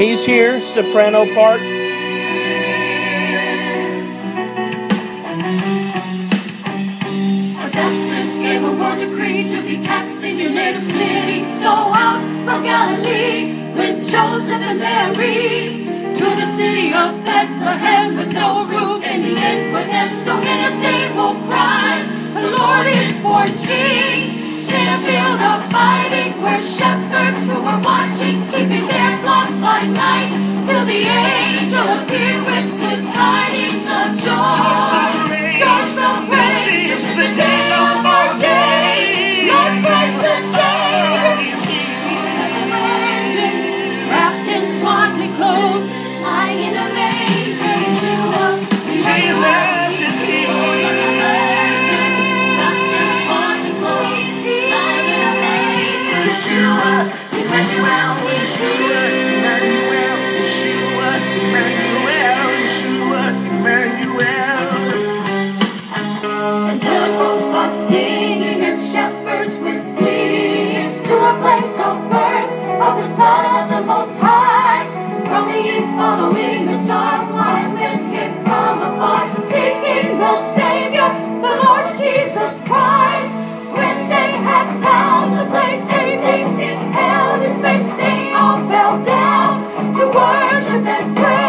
He's here, soprano part. Augustus gave a world decree to be taxed in your native city. So out from Galilee went Joseph and Mary to the city of Bethlehem with no room in the inn for them. So in a stable cries, the Lord is born King. In a field of fighting be with of singing, and shepherds would flee to a place of birth of the Son of the Most High. From the east, following the star, wise men came from afar, seeking the Savior, the Lord Jesus Christ. When they had found the place, they named Hell, his face, they all fell down to worship and pray.